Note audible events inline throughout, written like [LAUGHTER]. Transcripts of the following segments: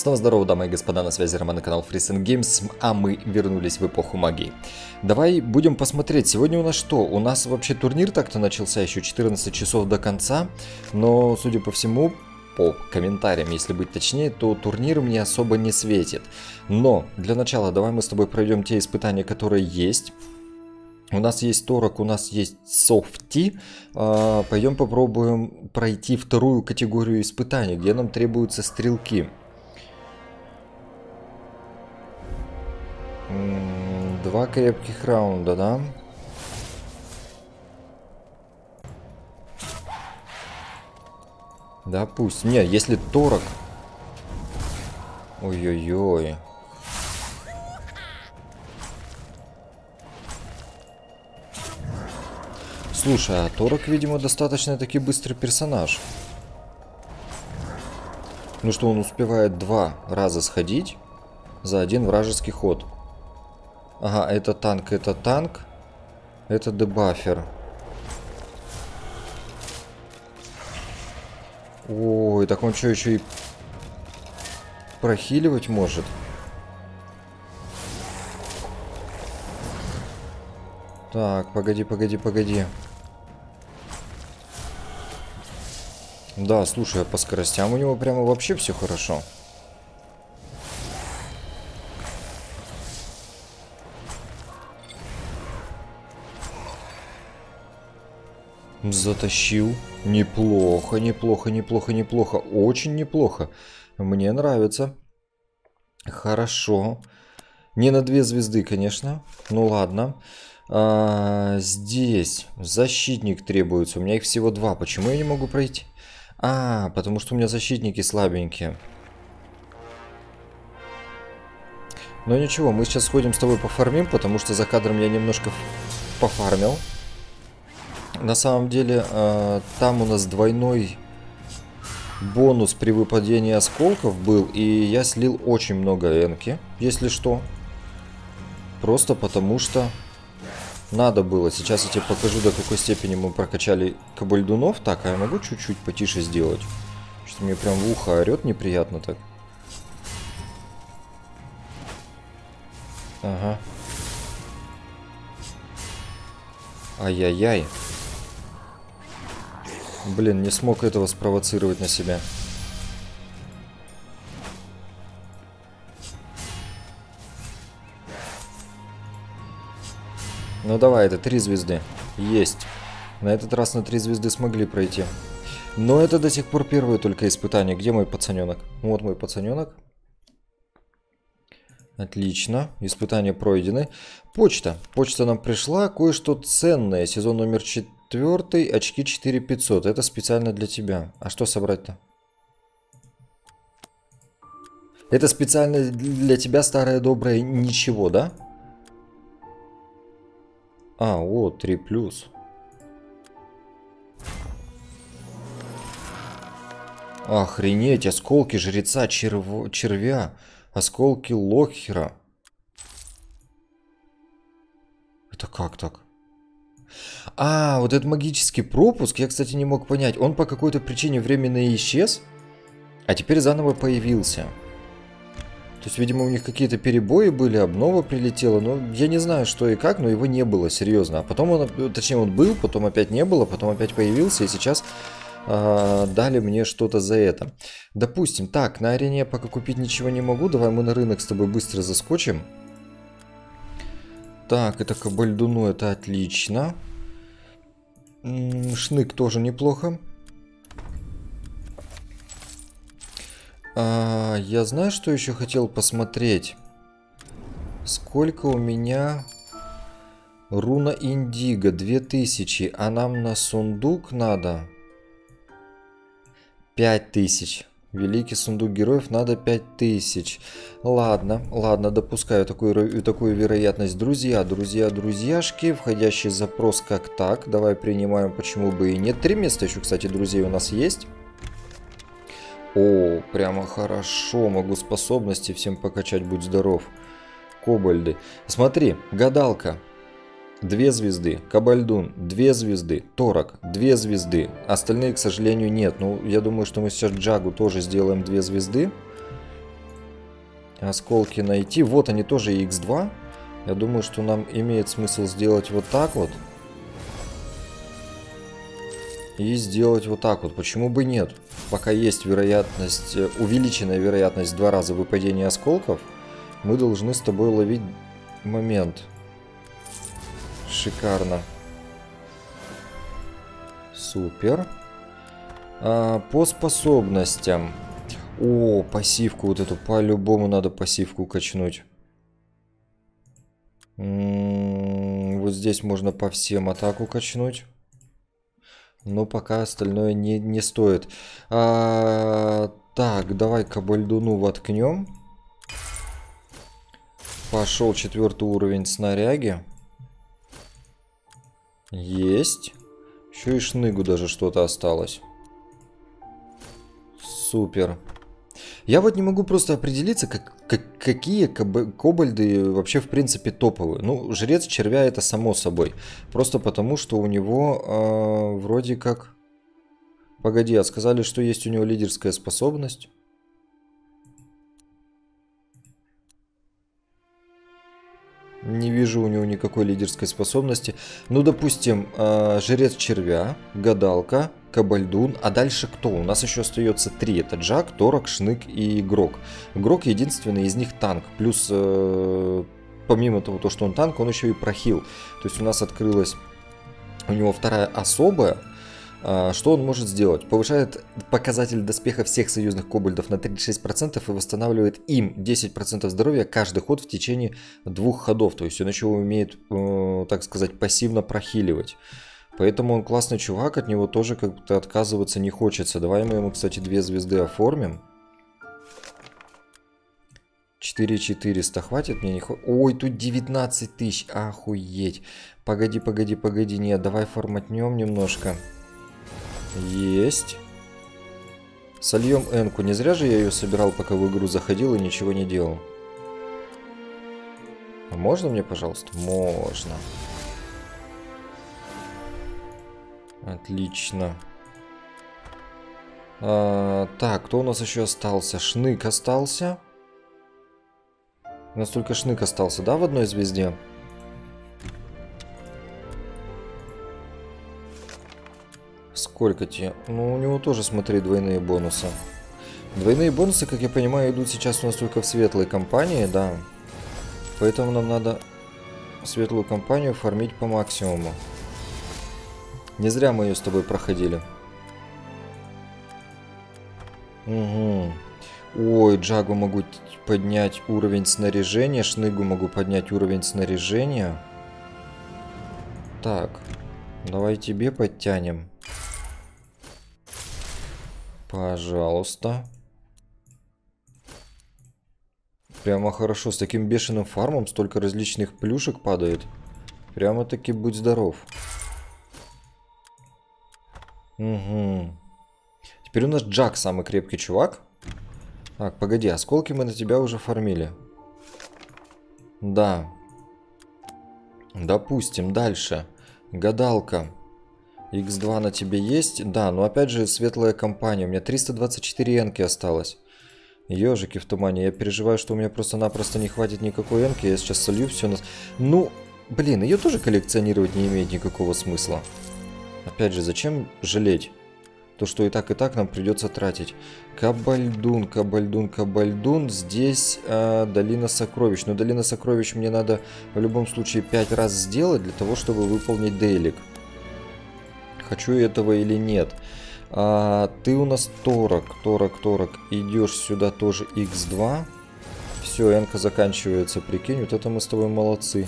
Снова здорово, дамы и господа, на связи Роман и канал Freesen Games, а мы вернулись в эпоху магии. Давай будем посмотреть, сегодня у нас что? У нас вообще турнир так-то начался еще 14 часов до конца, но, судя по всему, по комментариям, если быть точнее, то турнир мне особо не светит. Но, для начала, давай мы с тобой пройдем те испытания, которые есть. У нас есть торок, у нас есть софти. А, пойдем попробуем пройти вторую категорию испытаний, где нам требуются стрелки. Два крепких раунда, да? Да пусть. Не, если торок... Ой-ой-ой. Слушай, а Торок, видимо, достаточно таки быстрый персонаж. Ну что, он успевает два раза сходить за один вражеский ход. Ага, это танк, это танк. Это дебафер. Ой, так он что, еще и прохиливать может? Так, погоди, погоди, погоди. Да, слушай, а по скоростям у него прямо вообще все хорошо. Затащил. Неплохо, неплохо, неплохо, неплохо. Очень неплохо. Мне нравится. Хорошо. Не на две звезды, конечно. Ну ладно. А, здесь защитник требуется. У меня их всего два. Почему я не могу пройти? А, потому что у меня защитники слабенькие. Но ничего, мы сейчас сходим с тобой пофармим, потому что за кадром я немножко пофармил. На самом деле, э, там у нас двойной бонус при выпадении осколков был, и я слил очень много энки, если что. Просто потому что надо было. Сейчас я тебе покажу, до какой степени мы прокачали кабальдунов. Так, а я могу чуть-чуть потише сделать? Что мне прям в ухо орет неприятно так. Ага. Ай-яй-яй. Блин, не смог этого спровоцировать на себя. Ну давай, это три звезды. Есть. На этот раз на три звезды смогли пройти. Но это до сих пор первое только испытание. Где мой пацаненок? Вот мой пацаненок. Отлично. Испытания пройдены. Почта. Почта нам пришла. Кое-что ценное. Сезон номер четвертый. Очки 4500. Это специально для тебя. А что собрать-то? Это специально для тебя старое доброе ничего, да? А, о, 3 плюс. Охренеть, осколки жреца черв... червя. Осколки лохера. Это как так? А, вот этот магический пропуск, я, кстати, не мог понять. Он по какой-то причине временно исчез, а теперь заново появился. То есть, видимо, у них какие-то перебои были, обнова прилетела, но я не знаю, что и как, но его не было, серьезно. А потом он, точнее, он был, потом опять не было, потом опять появился, и сейчас э, дали мне что-то за это. Допустим, так, на арене я пока купить ничего не могу, давай мы на рынок с тобой быстро заскочим. Так, это кабальдуну, это отлично. Шнык тоже неплохо. А, я знаю, что еще хотел посмотреть. Сколько у меня... Руна Индиго 2000, а нам на сундук надо 5000. Великий сундук героев надо 5000. Ладно, ладно, допускаю такую, такую вероятность. Друзья, друзья, друзьяшки, входящий запрос как так. Давай принимаем, почему бы и нет. Три места еще, кстати, друзей у нас есть. О, прямо хорошо, могу способности всем покачать, будь здоров. Кобальды. Смотри, гадалка. Две звезды. Кабальдун. Две звезды. Торок. Две звезды. Остальные, к сожалению, нет. Ну, я думаю, что мы сейчас Джагу тоже сделаем две звезды. осколки найти. Вот они тоже x2. Я думаю, что нам имеет смысл сделать вот так вот. И сделать вот так вот. Почему бы нет? Пока есть вероятность, э, увеличенная вероятность два раза выпадения осколков, мы должны с тобой ловить момент. Шикарно. Супер. А, по способностям. О, пассивку вот эту. По-любому надо пассивку качнуть. М -м -м, вот здесь можно по всем атаку качнуть. Но пока остальное не, не стоит. А, так, давай кабальдуну воткнем. Пошел четвертый уровень снаряги. Есть. Еще и шныгу даже что-то осталось. Супер. Я вот не могу просто определиться, как, как, какие кобальды вообще в принципе топовые. Ну, жрец червя это само собой. Просто потому, что у него э, вроде как... Погоди, а сказали, что есть у него лидерская способность? Не вижу у него никакой лидерской способности. Ну, допустим, э, жрец червя, гадалка, кабальдун. А дальше кто? У нас еще остается три. Это Джак, Торок, Шнык и Грок. Грок единственный из них танк. Плюс, э, помимо того, то, что он танк, он еще и прохил. То есть у нас открылась у него вторая особая, а, что он может сделать? Повышает показатель доспеха всех союзных кобальдов на 36% и восстанавливает им 10% здоровья каждый ход в течение двух ходов. То есть он еще умеет, э, так сказать, пассивно прохиливать. Поэтому он классный чувак, от него тоже как-то отказываться не хочется. Давай мы ему, кстати, две звезды оформим. 4400 хватит мне не хватит. Ой, тут 19 тысяч, охуеть. Погоди, погоди, погоди, нет, давай форматнем немножко. Есть. Сольем энку. Не зря же я ее собирал, пока в игру заходил и ничего не делал. А можно мне, пожалуйста? Можно. Отлично. А, так, кто у нас еще остался? Шнык остался. У нас только Шнык остался, да, в одной звезде? Сколько тебе? Ну, у него тоже, смотри, двойные бонусы. Двойные бонусы, как я понимаю, идут сейчас у нас только в светлой компании, да. Поэтому нам надо светлую компанию фармить по максимуму. Не зря мы ее с тобой проходили. Угу. Ой, Джагу могу поднять уровень снаряжения, Шныгу могу поднять уровень снаряжения. Так, давай тебе подтянем. Пожалуйста. Прямо хорошо. С таким бешеным фармом столько различных плюшек падает. Прямо-таки будь здоров. Угу. Теперь у нас Джак самый крепкий чувак. Так, погоди, осколки мы на тебя уже фармили. Да. Допустим, дальше. Гадалка. X2 на тебе есть? Да, но опять же светлая компания. У меня 324 энки осталось. Ежики в тумане. Я переживаю, что у меня просто-напросто не хватит никакой энки. Я сейчас солью все на... Ну, блин, ее тоже коллекционировать не имеет никакого смысла. Опять же, зачем жалеть? То, что и так, и так нам придется тратить. Кабальдун, Кабальдун, Кабальдун. Здесь э, Долина Сокровищ. Но Долина Сокровищ мне надо в любом случае 5 раз сделать для того, чтобы выполнить дейлик хочу этого или нет. А, ты у нас торок, торок, торок. Идешь сюда тоже x2. Все, энка заканчивается, прикинь. Вот это мы с тобой молодцы.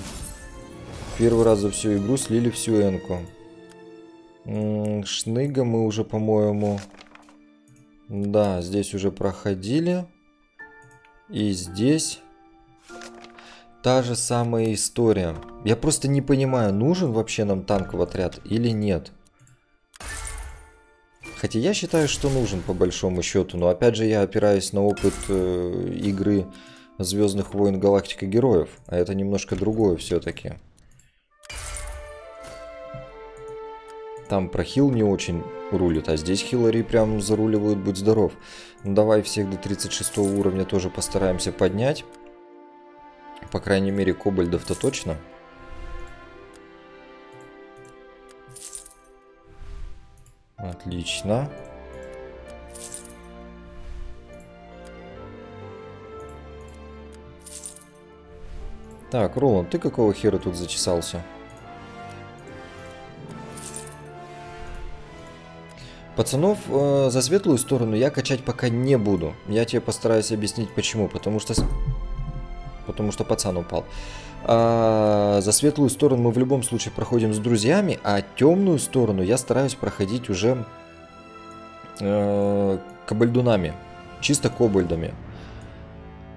Первый раз за всю игру слили всю энку. Шныга мы уже, по-моему... Да, здесь уже проходили. И здесь... Та же самая история. Я просто не понимаю, нужен вообще нам танк в отряд или нет. Хотя я считаю, что нужен по большому счету, но опять же я опираюсь на опыт э, игры Звездных войн Галактика Героев, а это немножко другое все-таки. Там про хил не очень рулит, а здесь хиллари прям заруливают, будь здоров. Ну, давай всех до 36 уровня тоже постараемся поднять. По крайней мере, кобальдов-то точно. Отлично. Так, Роланд, ты какого хера тут зачесался? Пацанов э, за светлую сторону я качать пока не буду. Я тебе постараюсь объяснить почему. Потому что... Потому что пацан упал. А, за светлую сторону мы в любом случае проходим с друзьями, а темную сторону я стараюсь проходить уже э, кобальдунами. Чисто кобальдами.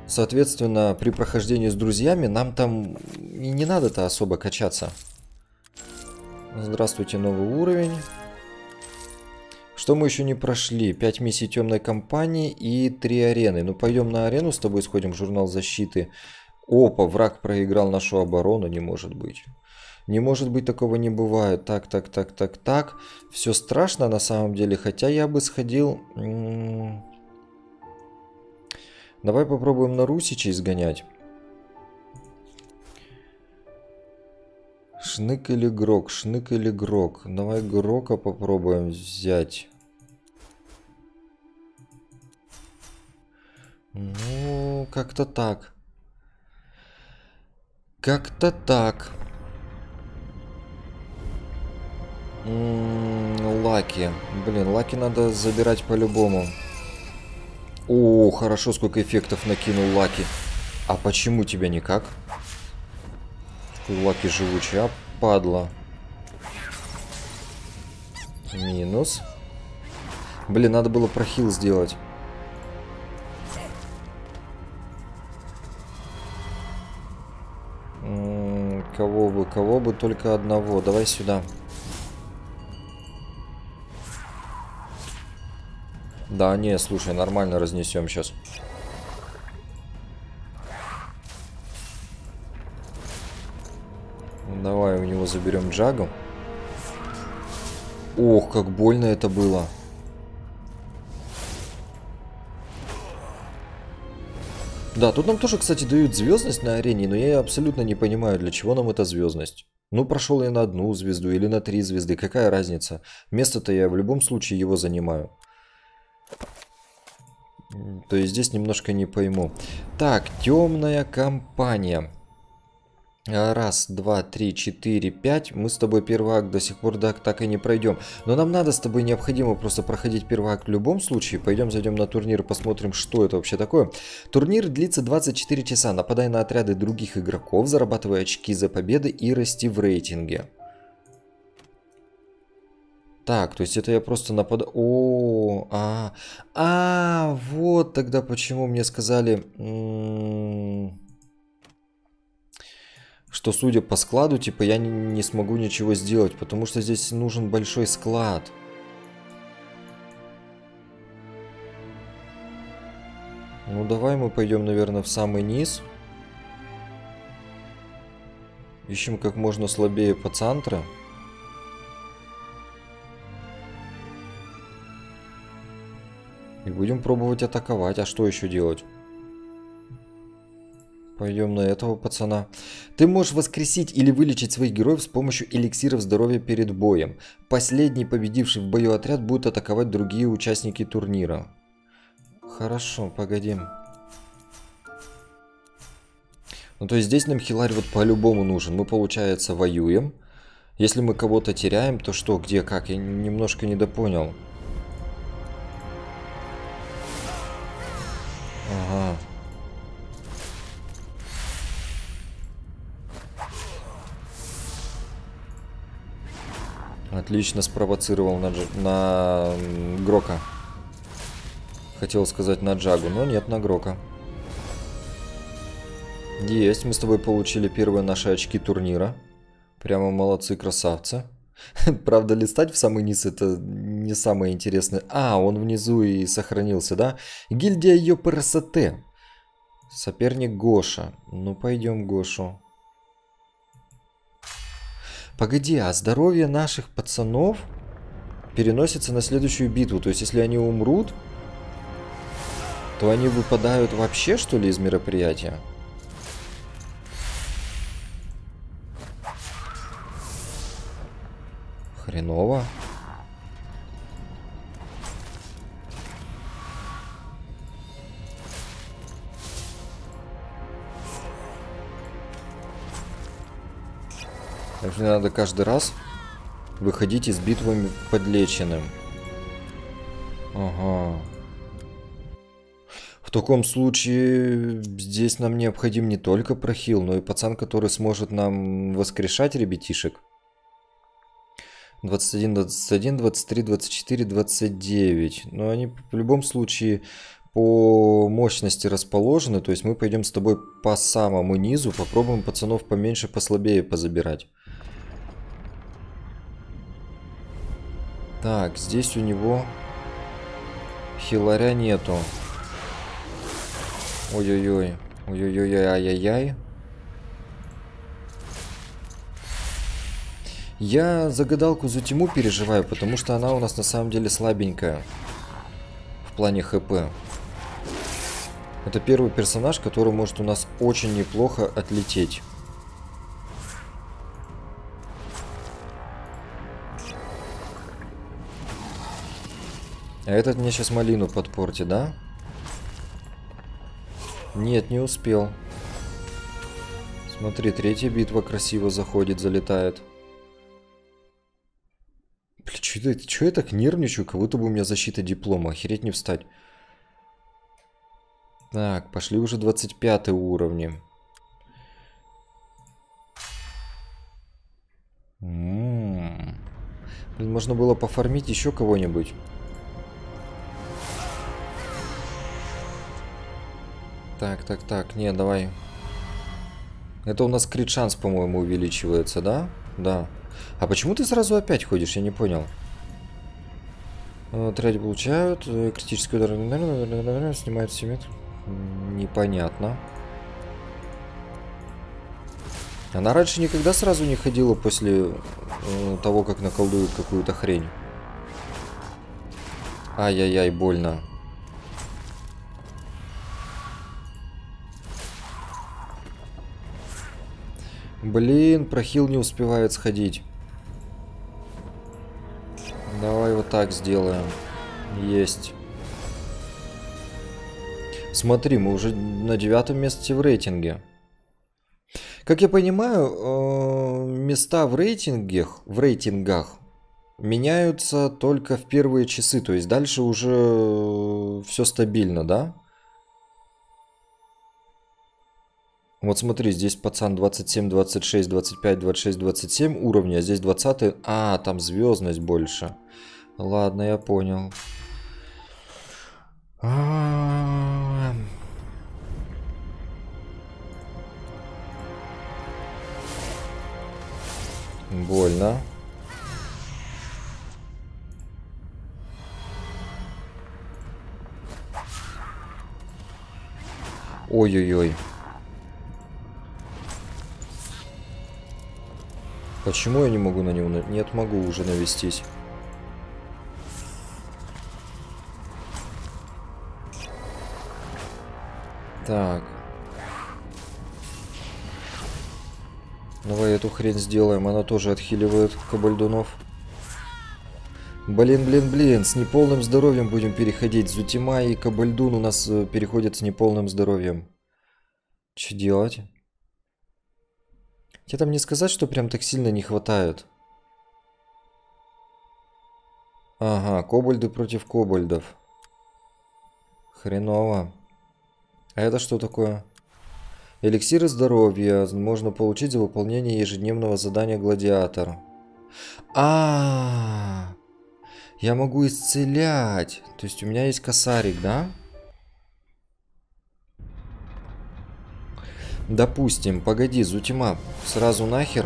Соответственно, при прохождении с друзьями нам там и не надо-то особо качаться. Здравствуйте, новый уровень. Что мы еще не прошли? 5 миссий темной компании и 3 арены. Ну, пойдем на арену с тобой, сходим в журнал защиты. Опа, враг проиграл нашу оборону, не может быть. Не может быть, такого не бывает. Так, так, так, так, так. Все страшно на самом деле, хотя я бы сходил... Давай попробуем на Русичей сгонять. Шнык или Грок? Шнык или Грок? Давай Грока попробуем взять. Ну, как-то так. Как-то так. Лаки. Блин, Лаки надо забирать по-любому. О, хорошо, сколько эффектов накинул Лаки. А почему тебя никак? Лаки живучий, а падла. Минус. Блин, надо было прохил сделать. Кого бы, кого бы, только одного. Давай сюда. Да, не, слушай, нормально разнесем сейчас. Давай у него заберем Джагу. Ох, как больно это было. Да, тут нам тоже, кстати, дают звездность на арене, но я абсолютно не понимаю, для чего нам эта звездность. Ну, прошел я на одну звезду или на три звезды, какая разница? Место-то я в любом случае его занимаю. То есть здесь немножко не пойму. Так, темная компания. Раз, два, три, четыре, пять. Мы с тобой первый акт до сих пор так, так и не пройдем. Но нам надо с тобой необходимо просто проходить первый акт в любом случае. Пойдем зайдем на турнир и посмотрим, что это вообще такое. Турнир длится 24 часа. Нападай на отряды других игроков, зарабатывая очки за победы и расти в рейтинге. Так, то есть это я просто нападаю... О, а, а, вот тогда почему мне сказали, что судя по складу, типа я не, не смогу ничего сделать, потому что здесь нужен большой склад. Ну давай мы пойдем, наверное, в самый низ. Ищем как можно слабее пацантра. центру. И будем пробовать атаковать. А что еще делать? Пойдем на этого пацана. Ты можешь воскресить или вылечить своих героев с помощью эликсиров здоровья перед боем. Последний победивший в бою отряд будет атаковать другие участники турнира. Хорошо, погоди. Ну то есть здесь нам хиларь вот по-любому нужен. Мы, получается, воюем. Если мы кого-то теряем, то что, где, как? Я немножко недопонял. Ага. Отлично спровоцировал на, дж... на Грока. Хотел сказать на Джагу, но нет, на Грока. Есть, мы с тобой получили первые наши очки турнира. Прямо молодцы, красавцы. [LAUGHS] Правда, листать в самый низ это не самое интересное. А, он внизу и сохранился, да? Гильдия ЙПРСТ. Соперник Гоша. Ну, пойдем Гошу. Погоди, а здоровье наших пацанов переносится на следующую битву. То есть, если они умрут, то они выпадают вообще, что ли, из мероприятия? Хреново. Так что надо каждый раз выходить из битвы подлеченным. Ага. В таком случае здесь нам необходим не только прохил, но и пацан, который сможет нам воскрешать ребятишек. 21, 21, 23, 24, 29. Но они в любом случае по мощности расположены. То есть мы пойдем с тобой по самому низу. Попробуем пацанов поменьше, послабее позабирать. Так, здесь у него хиларя нету. Ой-ой-ой. Ой-ой-ой, ай-яй-яй. Я за гадалку за тьму переживаю, потому что она у нас на самом деле слабенькая. В плане хп. Это первый персонаж, который может у нас очень неплохо отлететь. А этот мне сейчас малину подпортит, да? Нет, не успел. Смотри, третья битва красиво заходит, залетает. Бля, что это, что я так нервничаю, как будто бы у меня защита диплома. Охереть не встать. Так, пошли уже 25 уровни. М -м -м. Блин, можно было пофармить еще кого-нибудь. Так, так, так. Не, давай. Это у нас крит шанс, по-моему, увеличивается, да? Да. А почему ты сразу опять ходишь? Я не понял. Третий получают. Э, критический удар снимают 7 метров. Непонятно. Она раньше никогда сразу не ходила после э, того, как наколдует какую-то хрень. Ай-яй-яй, больно. Блин, прохил не успевает сходить. Давай вот так сделаем. Есть. Смотри, мы уже на девятом месте в рейтинге. Как я понимаю, э, места в рейтингах, в рейтингах меняются только в первые часы. То есть дальше уже все стабильно, да? Вот смотри, здесь пацан 27, 26, 25, 26, 27 уровня, а здесь 20. А, там звездность больше. Ладно, я понял. А -а. Больно. Ой-ой-ой. Почему я не могу на него... Нет, могу уже навестись. Так. Давай эту хрень сделаем. Она тоже отхиливает кабальдунов. Блин, блин, блин. С неполным здоровьем будем переходить. Зутима и кабальдун у нас э, переходят с неполным здоровьем. Что делать? Тебе там не сказать, что прям так сильно не хватает. Ага, кобальды против кобальдов. Хреново. А это что такое? Эликсиры здоровья можно получить за выполнение ежедневного задания гладиатор. А, -а, -а, я могу исцелять. То есть у меня есть косарик, да? Допустим, погоди, Зутима, сразу нахер.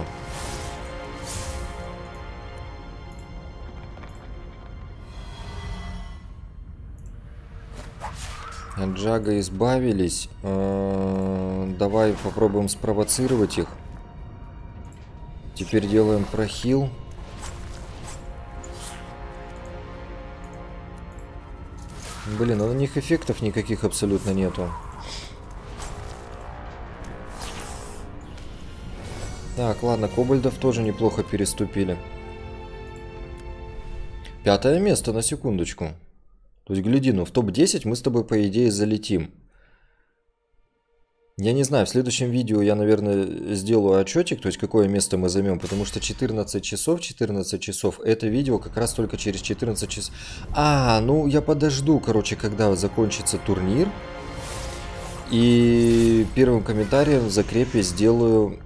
От Джага избавились. Э, давай попробуем спровоцировать их. Теперь делаем прохил. Блин, а у них эффектов никаких абсолютно нету. Так, ладно, кобальдов тоже неплохо переступили. Пятое место, на секундочку. То есть, гляди, ну в топ-10 мы с тобой, по идее, залетим. Я не знаю, в следующем видео я, наверное, сделаю отчетик, то есть какое место мы займем, потому что 14 часов, 14 часов, это видео как раз только через 14 часов. А, ну я подожду, короче, когда закончится турнир. И первым комментарием в закрепе сделаю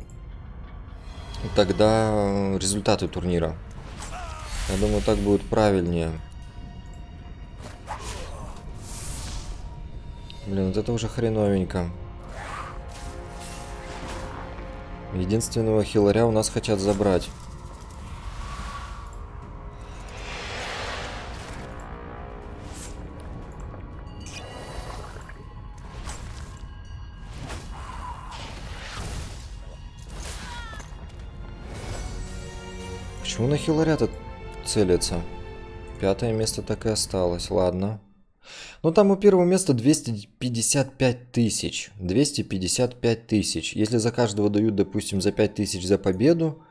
тогда результаты турнира. Я думаю, так будет правильнее. Блин, вот это уже хреновенько. Единственного хиларя у нас хотят забрать. На хиларя-то целится? Пятое место так и осталось. Ладно. Ну там у первого места 255 тысяч. 255 тысяч. Если за каждого дают, допустим, за 5 тысяч за победу,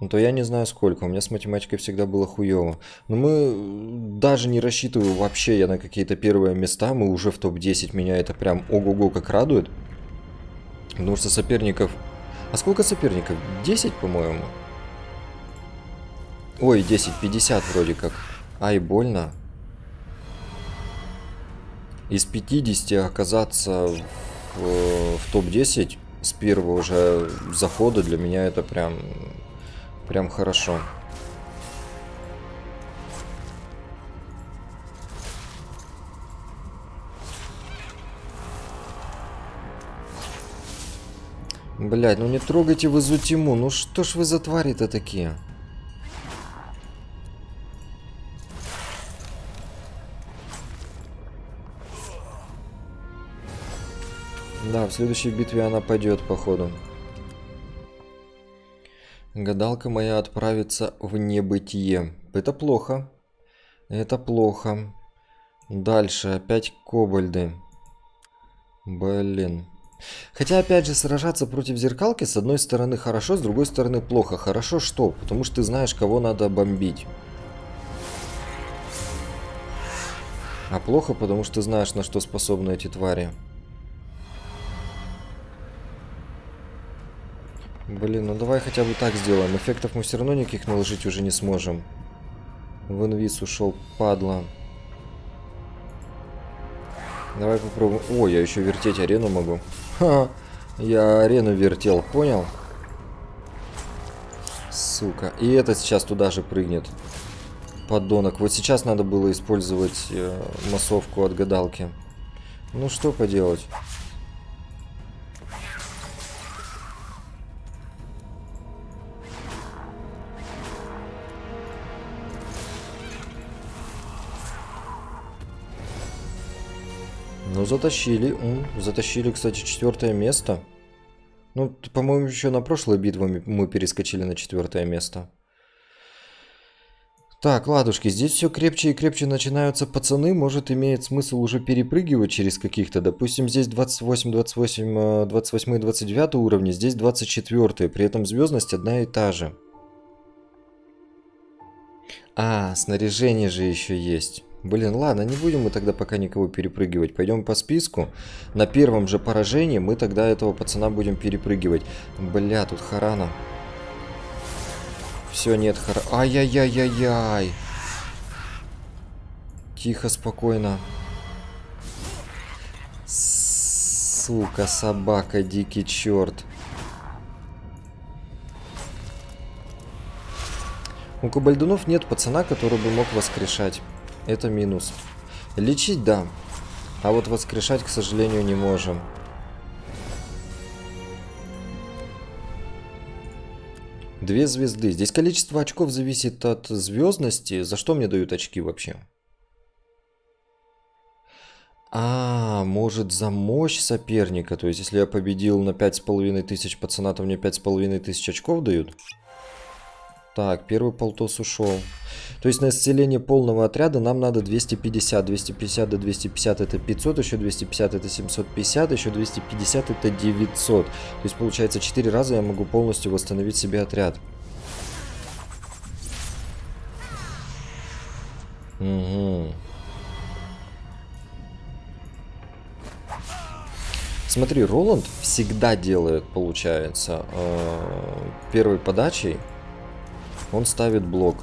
ну, то я не знаю сколько. У меня с математикой всегда было хуево. Но мы даже не рассчитываю вообще я на какие-то первые места. Мы уже в топ-10. Меня это прям ого-го как радует. Потому что соперников... А сколько соперников? 10, по-моему. Ой, 10, 50 вроде как. Ай, больно. Из 50 оказаться в, в топ-10 с первого уже захода для меня это прям, прям хорошо. Блять, ну не трогайте вы Зутиму. Ну что ж вы за твари-то такие? В следующей битве она пойдет, походу. Гадалка моя отправится в небытие. Это плохо. Это плохо. Дальше опять кобальды. Блин. Хотя, опять же, сражаться против зеркалки с одной стороны хорошо, с другой стороны плохо. Хорошо что? Потому что ты знаешь, кого надо бомбить. А плохо, потому что знаешь, на что способны эти твари. Блин, ну давай хотя бы так сделаем. Эффектов мы все равно никаких наложить уже не сможем. В инвиз ушел, падла. Давай попробуем. О, я еще вертеть арену могу. Ха, я арену вертел, понял? Сука. И этот сейчас туда же прыгнет. Подонок. Вот сейчас надо было использовать э, массовку от гадалки. Ну что поделать. Ну, затащили. Затащили, кстати, четвертое место. Ну, по-моему, еще на прошлой битве мы перескочили на четвертое место. Так, ладушки, здесь все крепче и крепче начинаются пацаны. Может, имеет смысл уже перепрыгивать через каких-то. Допустим, здесь 28, 28, 28 и 29 уровни, здесь 24. При этом звездность одна и та же. А, снаряжение же еще есть. Блин, ладно, не будем мы тогда пока никого перепрыгивать. Пойдем по списку. На первом же поражении мы тогда этого пацана будем перепрыгивать. Бля, тут Харана. Все, нет Хара... Ай-яй-яй-яй-яй. Тихо, спокойно. Сука, собака, дикий черт. У кабальдунов нет пацана, который бы мог воскрешать. Это минус. Лечить, да. А вот воскрешать, к сожалению, не можем. Две звезды. Здесь количество очков зависит от звездности. За что мне дают очки вообще? А, может за мощь соперника. То есть, если я победил на 5500 пацана, то мне 5500 очков дают? Так, первый полтос ушел. То есть на исцеление полного отряда нам надо 250. 250 до 250 это 500, еще 250 это 750, еще 250 это 900. То есть получается 4 раза я могу полностью восстановить себе отряд. Угу. Смотри, Роланд всегда делает, получается, э, первой подачей он ставит блок.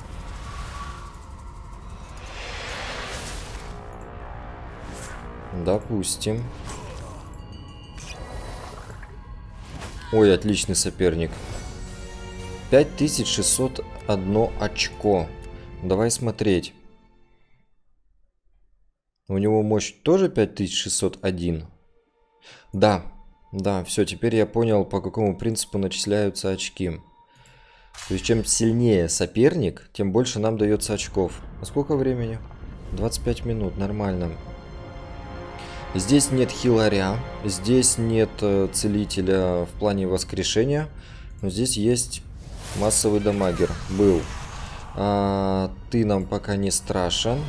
Допустим. Ой, отличный соперник. 5601 очко. Давай смотреть. У него мощь тоже 5601? Да, да, все, теперь я понял, по какому принципу начисляются очки. То есть, чем сильнее соперник, тем больше нам дается очков. А сколько времени? 25 минут, нормально. Здесь нет хиларя, здесь нет э, целителя в плане воскрешения, но здесь есть массовый дамагер. Был. А, ты нам пока не страшен.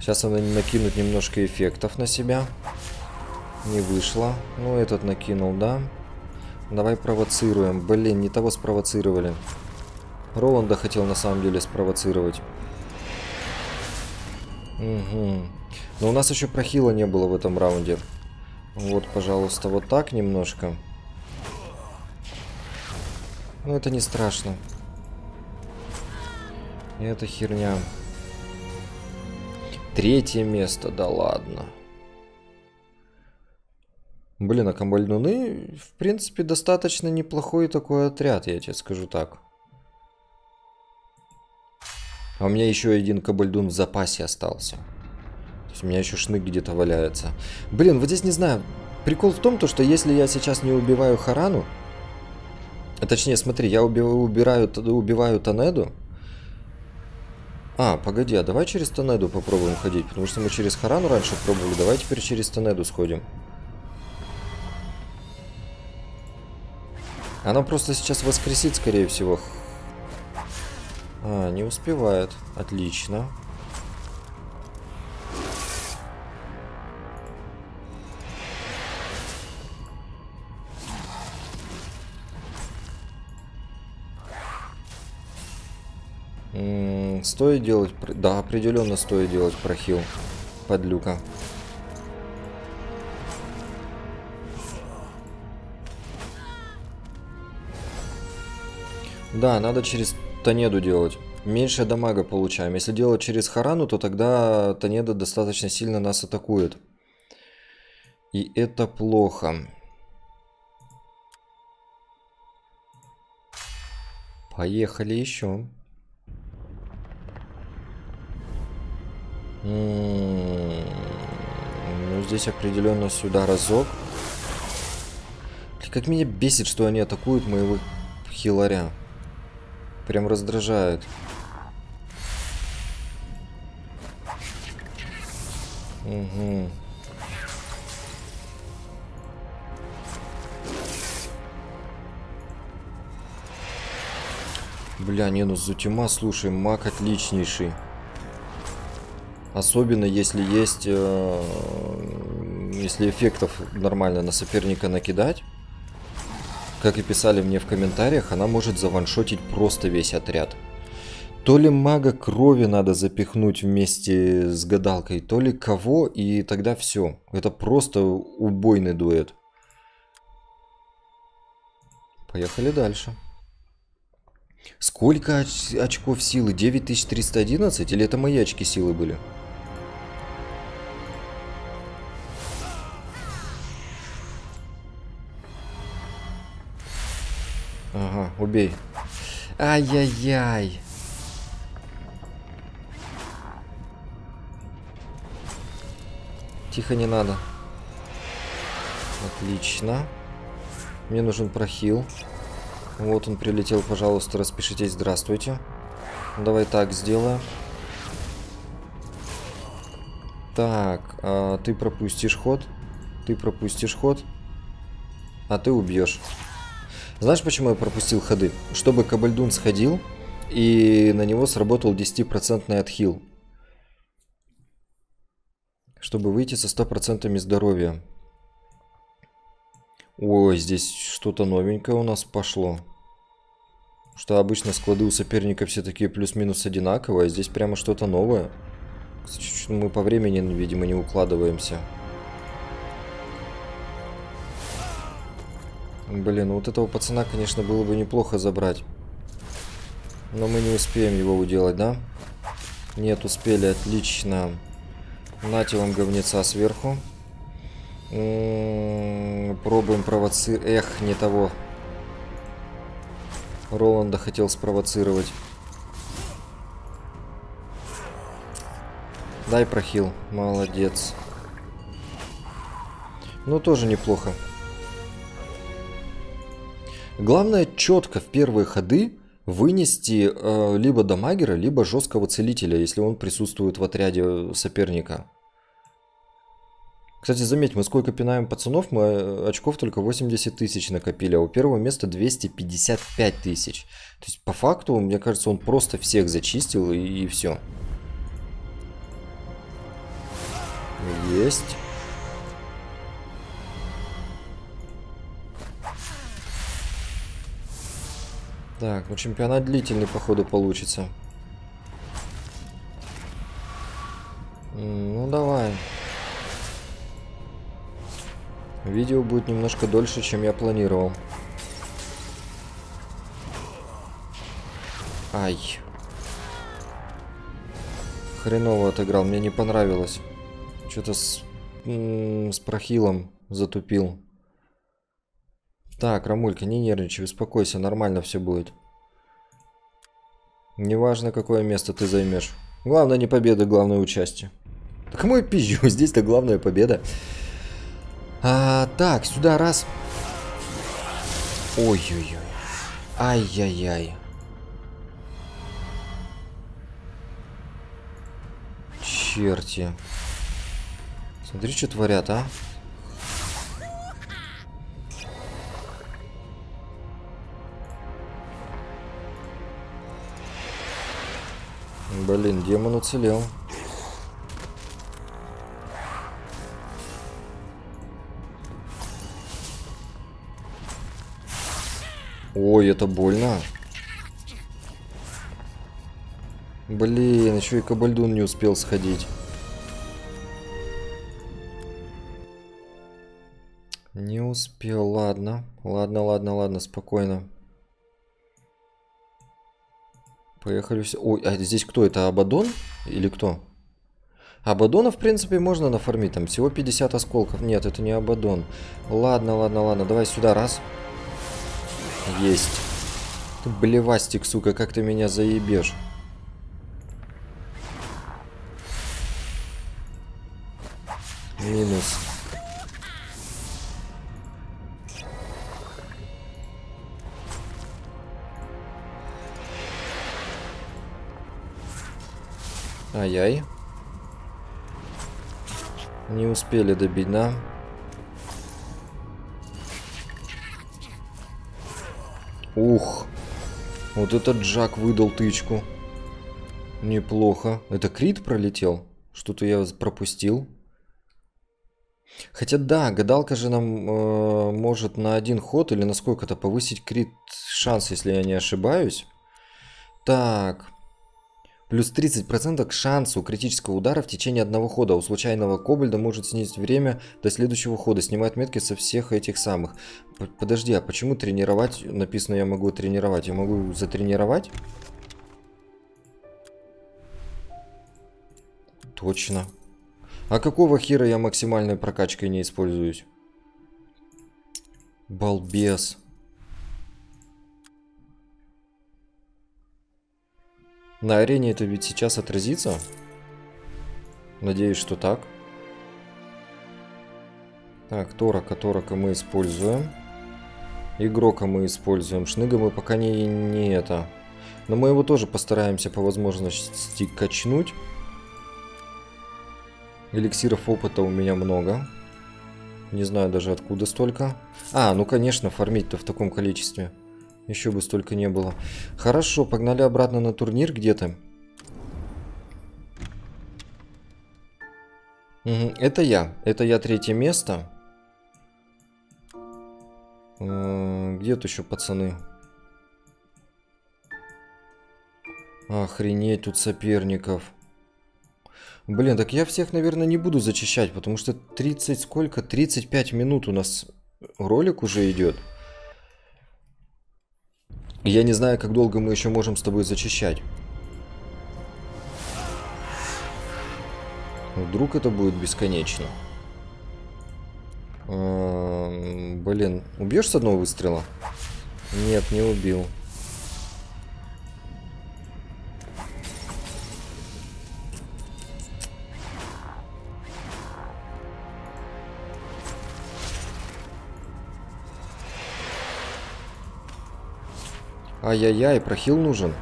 Сейчас она накинут немножко эффектов на себя. Не вышло. Ну, этот накинул, да. Давай провоцируем. Блин, не того спровоцировали. Роланда хотел на самом деле спровоцировать. Угу. Но у нас еще прохила не было в этом раунде. Вот, пожалуйста, вот так немножко. Ну, это не страшно. Это херня. Третье место, да ладно. Блин, а камбальнуны, в принципе, достаточно неплохой такой отряд, я тебе скажу так. А у меня еще один кабальдун в запасе остался. То есть у меня еще шнык где-то валяется. Блин, вот здесь не знаю. Прикол в том, то, что если я сейчас не убиваю Харану, а точнее, смотри, я убиваю, убираю, убиваю Танеду. А, погоди, а давай через Танеду попробуем ходить, потому что мы через Харану раньше пробовали. Давай теперь через Танеду сходим. Она просто сейчас воскресит, скорее всего. А, не успевает. Отлично. М -м, стоит делать... Да, определенно стоит делать прохил под люка. Да, надо через Танеду делать. Меньше дамага получаем. Если делать через Харану, то тогда Танеда достаточно сильно нас атакует. И это плохо. Поехали еще. ну, здесь определенно сюда разок. Как меня бесит, что они атакуют моего хиларя. Прям раздражает. Угу. Бля, не, ну Зутима, слушай, маг отличнейший. Особенно если есть, э, если эффектов нормально на соперника накидать. Как и писали мне в комментариях, она может заваншотить просто весь отряд. То ли мага крови надо запихнуть вместе с гадалкой, то ли кого, и тогда все. Это просто убойный дуэт. Поехали дальше. Сколько оч очков силы? 9311? Или это мои очки силы были? Убей. Ай-яй-яй. Тихо, не надо. Отлично. Мне нужен прохил. Вот он прилетел, пожалуйста, распишитесь. Здравствуйте. Давай так сделаем. Так, а ты пропустишь ход. Ты пропустишь ход. А ты убьешь. Знаешь, почему я пропустил ходы? Чтобы Кабальдун сходил, и на него сработал 10% отхил. Чтобы выйти со 100% здоровья. Ой, здесь что-то новенькое у нас пошло. Что обычно склады у соперника все такие плюс-минус одинаковые, а здесь прямо что-то новое. Кстати, мы по времени, видимо, не укладываемся. Блин, ну вот этого пацана, конечно, было бы неплохо забрать. Но мы не успеем его уделать, да? Нет, успели, отлично. Нате вам говнеца сверху. М -м -м, пробуем провоцировать. Эх, не того. Роланда хотел спровоцировать. Дай прохил. Молодец. Ну, тоже неплохо. Главное, четко в первые ходы вынести э, либо дамагера, либо жесткого целителя, если он присутствует в отряде соперника. Кстати, заметь, мы сколько пинаем пацанов, мы э, очков только 80 тысяч накопили, а у первого места 255 тысяч. То есть, по факту, мне кажется, он просто всех зачистил и, и все. Есть. Так, ну чемпионат длительный, походу, получится. Ну, давай. Видео будет немножко дольше, чем я планировал. Ай. Хреново отыграл, мне не понравилось. Что-то с, с прохилом затупил. Так, Рамулька, не нервничай, успокойся, нормально все будет. Неважно, какое место ты займешь. Главное не победа, главное участие. Так я пизжу? [LAUGHS] Здесь-то главная победа. А, так, сюда раз. Ой-ой-ой. Ай-яй-яй. Черти. Смотри, что творят, а. Блин, демон уцелел. Ой, это больно. Блин, еще и Кабальдун не успел сходить. Не успел, ладно. Ладно, ладно, ладно, спокойно. Поехали все. Ой, а здесь кто? Это Абадон? Или кто? Абадона, в принципе, можно нафармить. Там всего 50 осколков. Нет, это не Абадон. Ладно, ладно, ладно. Давай сюда, раз. Есть. Ты блевастик, сука, как ты меня заебешь. Минус. Ай-яй. Не успели добить, да? Ух. Вот этот Джак выдал тычку. Неплохо. Это крит пролетел? Что-то я пропустил. Хотя да, гадалка же нам э, может на один ход или на сколько-то повысить крит шанс, если я не ошибаюсь. Так. Плюс 30% к шансу критического удара в течение одного хода. У случайного кобальда может снизить время до следующего хода. Снимает метки со всех этих самых. Подожди, а почему тренировать? Написано, я могу тренировать. Я могу затренировать? Точно. А какого хера я максимальной прокачкой не используюсь? Балбес. На арене это ведь сейчас отразится? Надеюсь, что так. Так, Торака, Торака мы используем. Игрока мы используем. Шныга мы пока не, не это. Но мы его тоже постараемся по возможности качнуть. Эликсиров опыта у меня много. Не знаю даже откуда столько. А, ну конечно, фармить-то в таком количестве. Еще бы столько не было. Хорошо, погнали обратно на турнир где-то. Это я. Это я третье место. Где тут еще пацаны? Охренеть, тут соперников. Блин, так я всех, наверное, не буду зачищать, потому что 30 сколько? 35 минут у нас ролик уже идет. Я не знаю, как долго мы еще можем с тобой зачищать. Вдруг это будет бесконечно. Эм, блин, убьешь с одного выстрела? Нет, не убил. Ай-яй-яй, прохил нужен.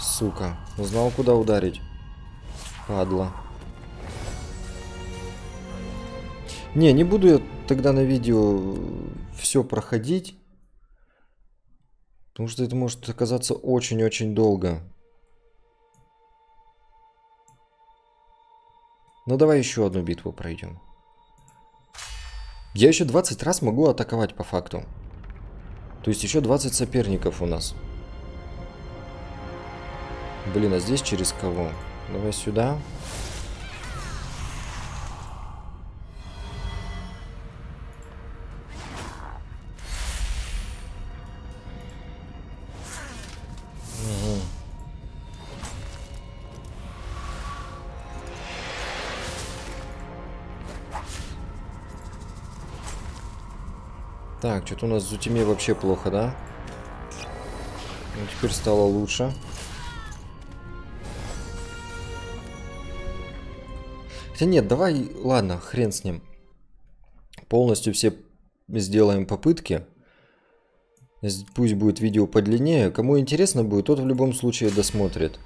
Сука, знал куда ударить. Падла. Не, не буду я тогда на видео все проходить. Потому что это может оказаться очень-очень долго. Ну давай еще одну битву пройдем. Я еще 20 раз могу атаковать по факту. То есть еще 20 соперников у нас. Блин, а здесь через кого? Давай сюда. Так, что-то у нас в Зутиме вообще плохо, да? Ну, теперь стало лучше. Хотя нет, давай, ладно, хрен с ним. Полностью все сделаем попытки. Пусть будет видео подлиннее. Кому интересно будет, тот в любом случае досмотрит.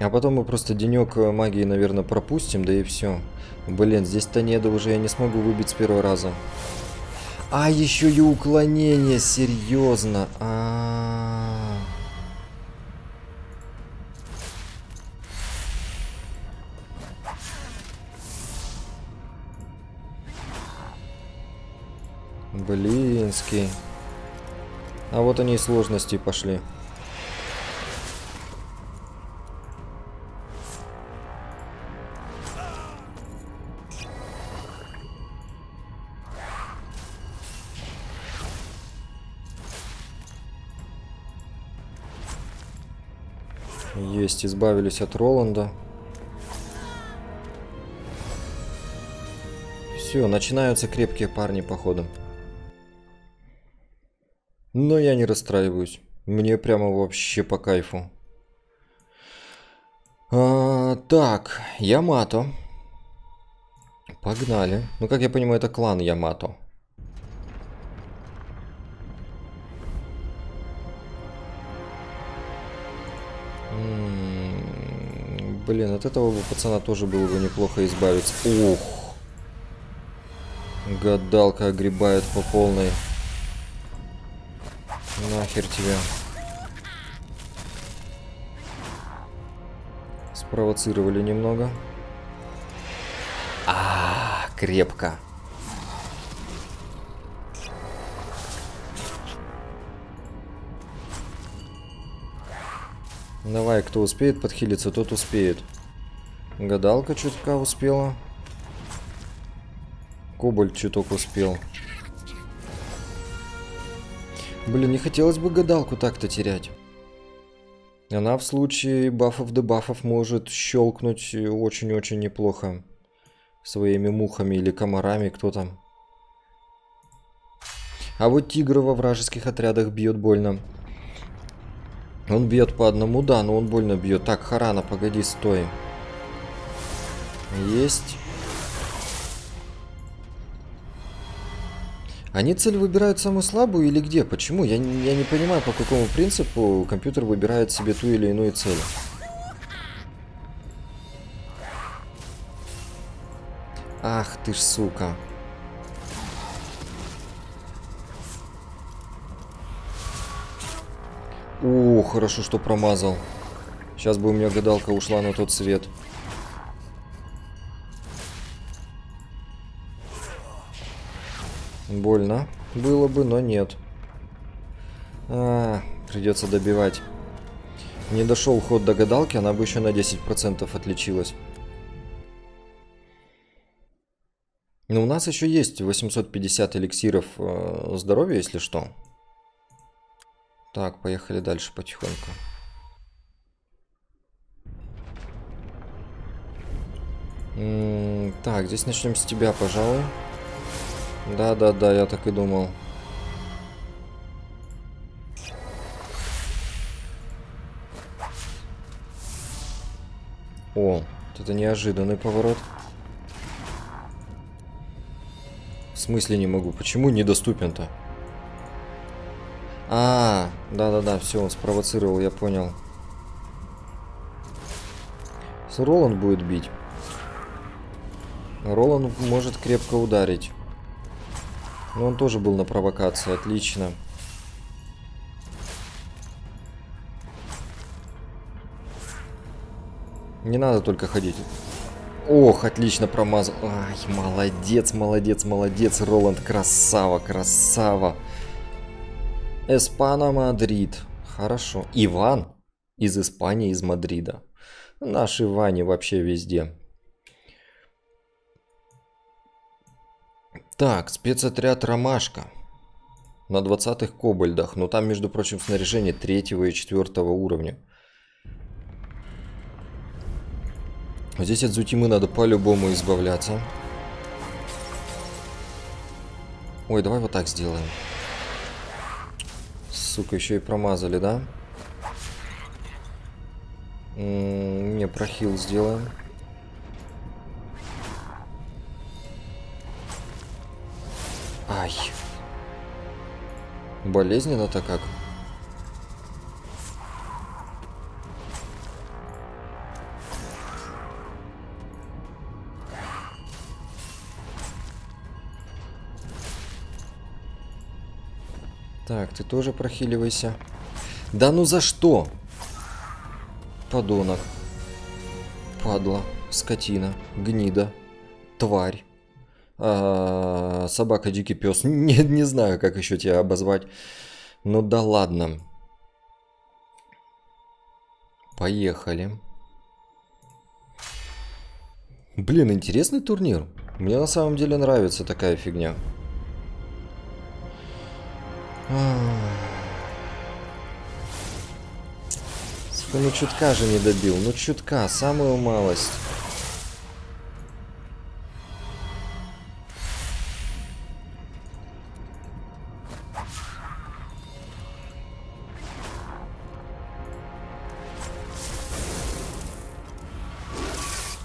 А потом мы просто денек магии, наверное, пропустим, да и все. Блин, здесь-то неда уже я не смогу выбить с первого раза. А, еще и уклонение, серьезно. А, -а, -а. Блинский. А вот они и сложности пошли. Есть, избавились от Роланда. Все, начинаются крепкие парни, походу. Но я не расстраиваюсь. Мне прямо вообще по кайфу. А, так, Ямато. Погнали. Ну, как я понимаю, это клан Ямато. Блин, от этого бы пацана тоже было бы неплохо избавиться. Ух. Гадалка огребает по полной. Нахер тебя. Спровоцировали немного. А, -а, -а крепко. Давай, кто успеет подхилиться, тот успеет. Гадалка чутка успела. Кобальт чуток успел. Блин, не хотелось бы гадалку так-то терять. Она в случае бафов-дебафов может щелкнуть очень-очень неплохо. Своими мухами или комарами, кто там. А вот тигр во вражеских отрядах бьет больно. Он бьет по одному, да, но он больно бьет. Так, Харана, погоди, стой. Есть. Они цель выбирают самую слабую или где? Почему? Я, я не понимаю, по какому принципу компьютер выбирает себе ту или иную цель. Ах ты ж сука. О, хорошо, что промазал. Сейчас бы у меня гадалка ушла на тот свет. Больно было бы, но нет. А, придется добивать. Не дошел ход до гадалки, она бы еще на 10% отличилась. Но у нас еще есть 850 эликсиров э, здоровья, если что. Так, поехали дальше потихоньку. Так, здесь начнем с тебя, пожалуй. Да-да-да, я так и думал. О, это неожиданный поворот. В смысле не могу? Почему недоступен-то? А, да-да-да, все, он спровоцировал, я понял. С Роланд будет бить. Роланд может крепко ударить. Но он тоже был на провокации, отлично. Не надо только ходить. Ох, отлично промазал. Ай, молодец, молодец, молодец, Роланд, красава, красава. Эспана Мадрид. Хорошо. Иван из Испании, из Мадрида. Наши Вани вообще везде. Так, спецотряд Ромашка. На 20-х кобольдах. Но там, между прочим, снаряжение третьего и четвертого уровня. Здесь от Зутимы надо по-любому избавляться. Ой, давай вот так сделаем. Сука, еще и промазали, да? М -м не, прохил сделаем. Ай. Болезненно-то как? Так, ты тоже прохиливайся. Да ну за что? Подонок. Падла. Скотина. Гнида. Тварь. А, собака, дикий пес. [LAUGHS] Не, не знаю, как еще тебя обозвать. Ну да ладно. Поехали. Блин, интересный турнир. Мне на самом деле нравится такая фигня. Сука, ну чутка же не добил. Ну чутка, самую малость.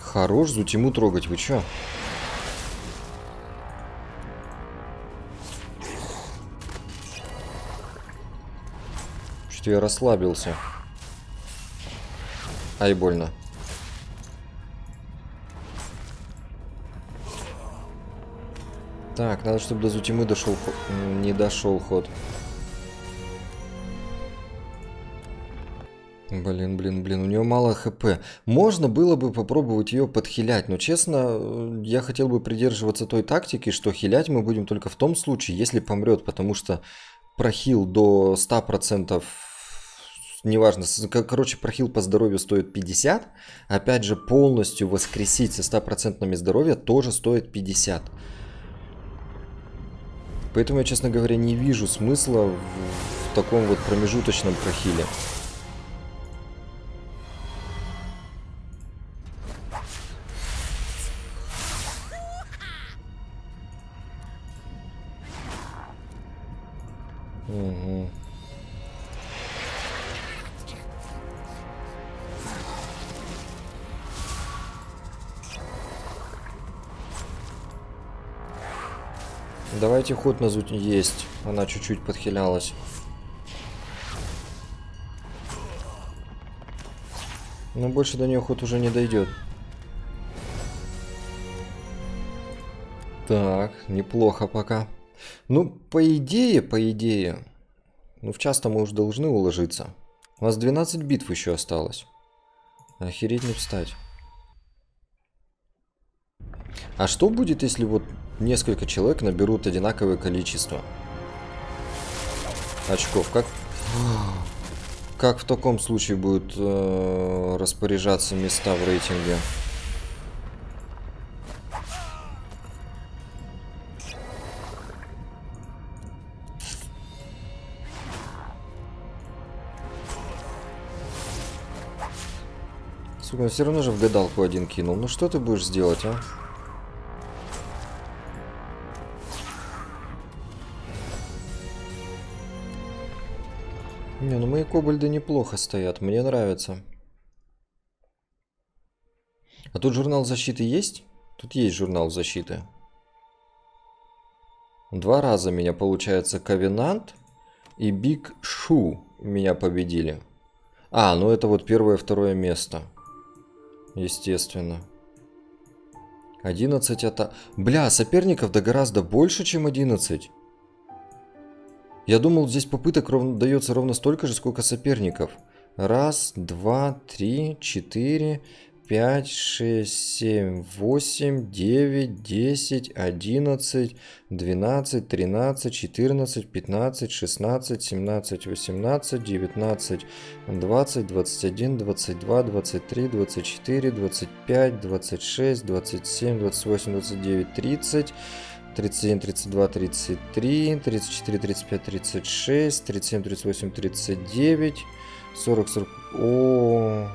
Хорош Зутиму трогать, вы чё? Что я расслабился. Ай, больно. Так, надо, чтобы до Зутимы дошел Не дошел ход. Блин, блин, блин, у нее мало хп. Можно было бы попробовать ее подхилять, но честно, я хотел бы придерживаться той тактики, что хилять мы будем только в том случае, если помрет, потому что прохил до 100% неважно, короче, прохил по здоровью стоит 50, опять же, полностью воскресить со стопроцентными здоровья тоже стоит 50. Поэтому я, честно говоря, не вижу смысла в, в таком вот промежуточном прохиле. Угу. Давайте ход на зуть есть. Она чуть-чуть подхилялась. Но больше до нее ход уже не дойдет. Так, неплохо пока. Ну, по идее, по идее, Ну, в час-то мы уже должны уложиться. У нас 12 битв еще осталось. Охереть не встать. А что будет, если вот несколько человек наберут одинаковое количество очков? Как, как в таком случае будут э, распоряжаться места в рейтинге? Сука, все равно же в гадалку один кинул. Ну что ты будешь сделать, а? Не, ну мои кобальды неплохо стоят, мне нравится. А тут журнал защиты есть? Тут есть журнал защиты. Два раза меня, получается, Ковенант и Биг Шу меня победили. А, ну это вот первое второе место. Естественно. 11 это... Бля, соперников-то гораздо больше, чем 11. Я думал, здесь попыток ров... дается ровно столько же, сколько соперников. Раз, два, три, четыре, пять, шесть, семь, восемь, девять, десять, одиннадцать, двенадцать, тринадцать, четырнадцать, пятнадцать, шестнадцать, семнадцать, восемнадцать, девятнадцать, двадцать, двадцать один, двадцать два, двадцать три, двадцать четыре, двадцать пять, двадцать шесть, двадцать семь, двадцать восемь, двадцать девять, тридцать. 31, 32, 33, 34, 35, 36, 37, 38, 39, 40, 40... О,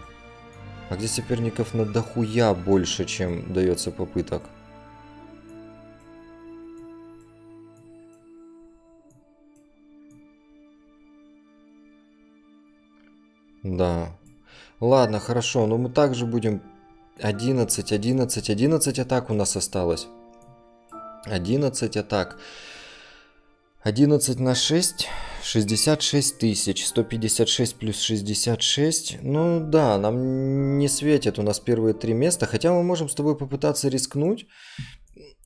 а где соперников на дохуя больше, чем дается попыток? Да. Ладно, хорошо, но мы также будем 11, 11, 11 атак у нас осталось. 11 атак. 11 на 6, 66 тысяч, 156 плюс 66. Ну да, нам не светит у нас первые три места, хотя мы можем с тобой попытаться рискнуть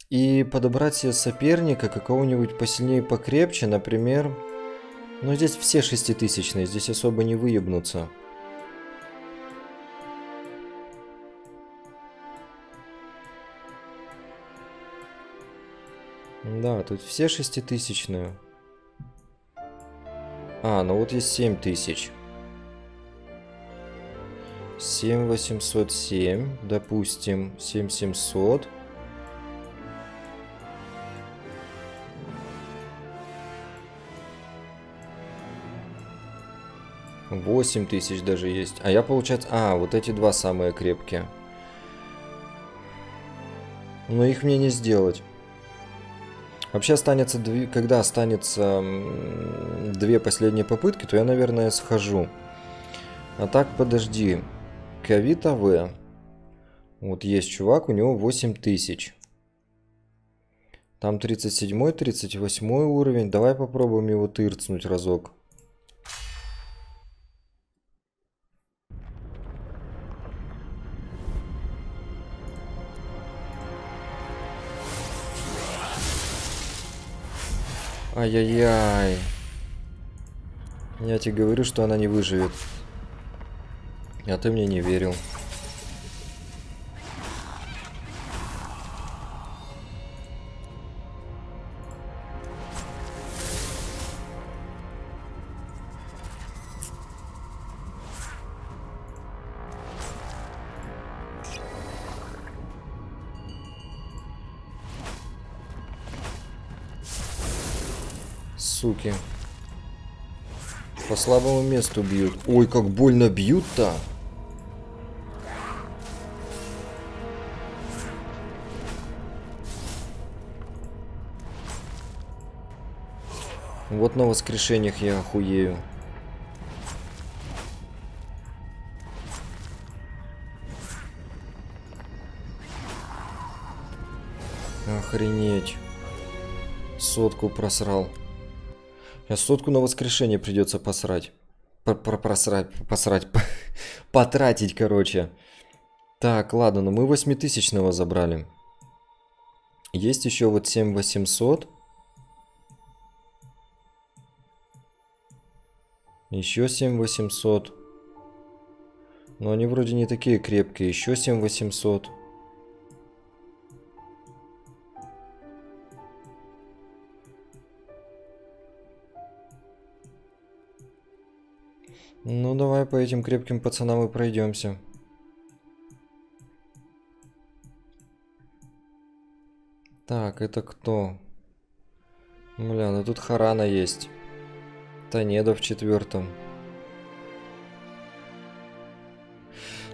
и подобрать себе соперника какого-нибудь посильнее, покрепче, например. Но здесь все шеститысячные, здесь особо не выебнуться. Да, тут все шеститысячные. А, ну вот есть семь тысяч. Семь восемьсот семь, допустим, семь семьсот. Восемь тысяч даже есть. А я, получается... А, вот эти два самые крепкие. Но их мне не сделать. Вообще останется, когда останется две последние попытки, то я, наверное, схожу. А так, подожди. Ковид АВ. Вот есть чувак, у него 8000. Там 37 38 уровень. Давай попробуем его тырцнуть разок. Ай-яй-яй. Я тебе говорю, что она не выживет. А ты мне не верил. Слабому месту бьют. Ой, как больно бьют-то. Вот на воскрешениях я охуею. Охренеть. Сотку просрал. Сотку на воскрешение придется посрать. Про -про Просрать, посрать, [LAUGHS] потратить, короче. Так, ладно, но ну мы 8000 забрали. Есть еще вот 7800. Еще 7800. Но они вроде не такие крепкие. Еще 7800. Ну, давай по этим крепким пацанам и пройдемся. Так, это кто? Бля, ну тут Харана есть. Танеда в четвертом.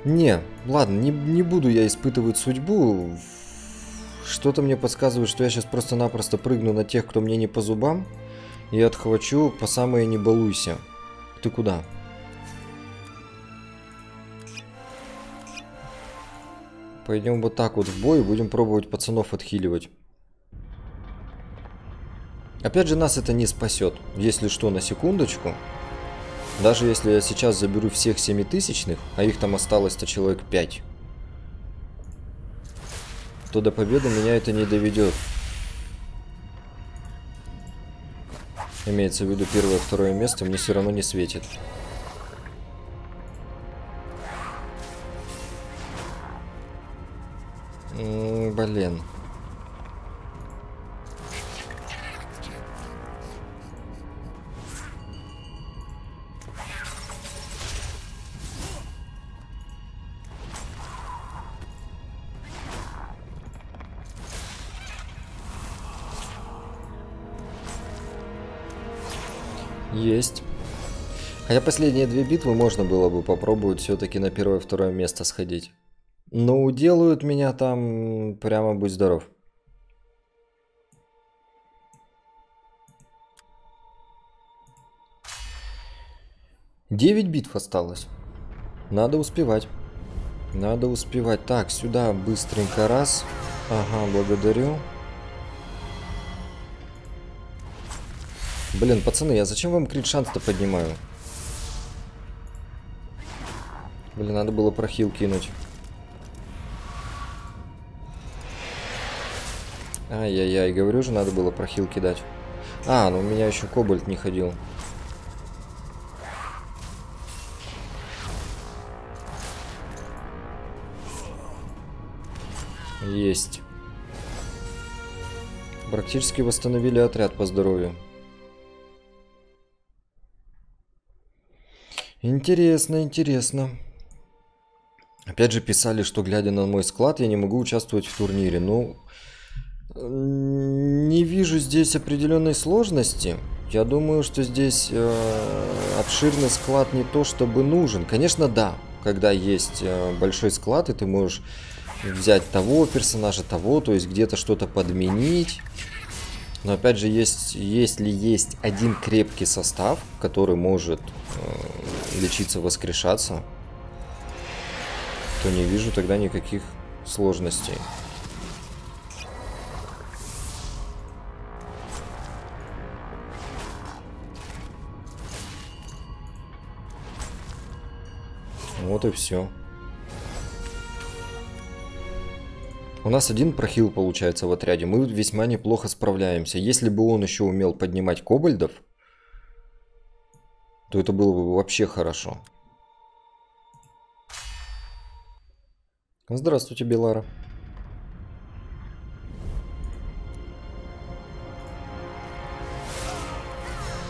Не, ладно, не, не буду я испытывать судьбу. Что-то мне подсказывает, что я сейчас просто-напросто прыгну на тех, кто мне не по зубам. И отхвачу по самое не балуйся. Ты куда? Пойдем вот так вот в бой и будем пробовать пацанов отхиливать. Опять же, нас это не спасет. Если что, на секундочку. Даже если я сейчас заберу всех семитысячных, а их там осталось-то человек 5, то до победы меня это не доведет. Имеется в виду первое, второе место, мне все равно не светит. Блин. Есть. Хотя последние две битвы можно было бы попробовать все-таки на первое-второе место сходить. Но уделают меня там прямо будь здоров. Девять битв осталось. Надо успевать. Надо успевать. Так, сюда быстренько раз. Ага, благодарю. Блин, пацаны, я зачем вам крит шанс-то поднимаю? Блин, надо было прохил кинуть. Ай-яй-яй, говорю же, надо было прохил кидать. А, ну у меня еще кобальт не ходил. Есть. Практически восстановили отряд по здоровью. Интересно, интересно. Опять же писали, что глядя на мой склад, я не могу участвовать в турнире. Ну, не вижу здесь определенной сложности. Я думаю, что здесь э, обширный склад не то чтобы нужен. Конечно, да, когда есть э, большой склад, и ты можешь взять того персонажа, того, то есть где-то что-то подменить. Но опять же, есть, если есть один крепкий состав, который может э, лечиться, воскрешаться, то не вижу тогда никаких сложностей. Вот и все. У нас один прохил получается в отряде. Мы весьма неплохо справляемся. Если бы он еще умел поднимать кобальдов, то это было бы вообще хорошо. Здравствуйте, Белара.